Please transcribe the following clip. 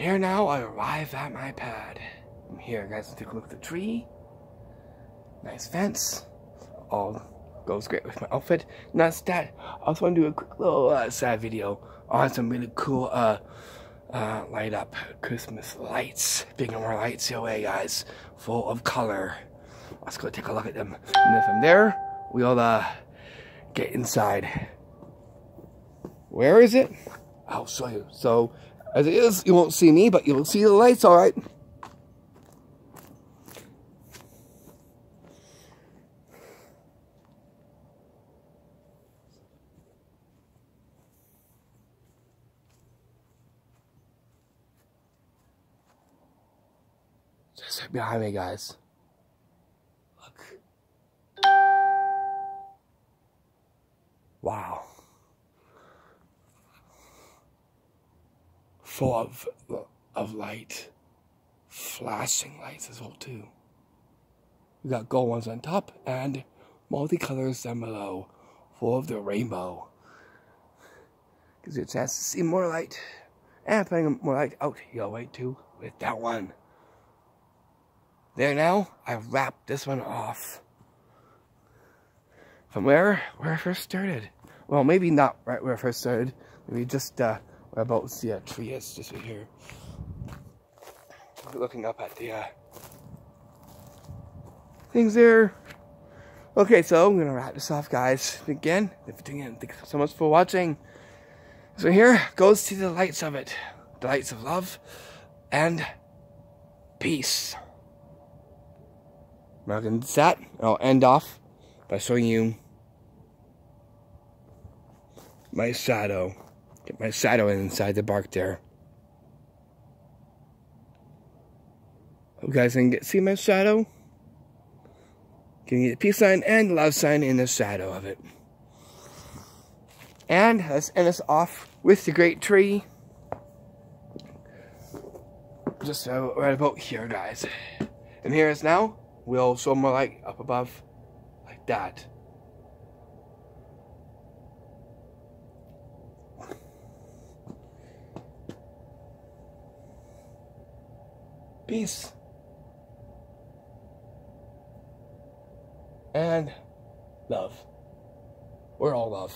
Here now, I arrive at my pad. I'm here, guys. Take a look at the tree. Nice fence. All goes great with my outfit. Not that. I also want to do a quick little uh, sad video on some really cool uh, uh, light up Christmas lights. Bigger more lights your guys. Full of color. Let's go take a look at them. And then from there, we'll uh, get inside. Where is it? I'll show you. So, as it is, you won't see me, but you'll see the lights, all right? Just behind me, guys. Full of, of light. Flashing lights as well, too. We got gold ones on top and multicolors down below. Full of the rainbow. Gives you a chance to see more light. And putting more light out your way, too, with that one. There now, I've wrapped this one off. From where, where I first started. Well, maybe not right where I first started. Maybe just uh, where about the uh, tree is, just right here. Looking up at the uh, things there. Okay, so I'm gonna wrap this off, guys. Again, again, thank you so much for watching. So here goes to the lights of it, the lights of love and peace. Now that, I'll end off by showing you my shadow. Get my shadow inside the bark there. Hope you guys can get, see my shadow. Can get the peace sign and love sign in the shadow of it. And let's end us off with the great tree. Just right about here, guys. And here is now We'll show more light up above like that. Peace. And love. We're all love.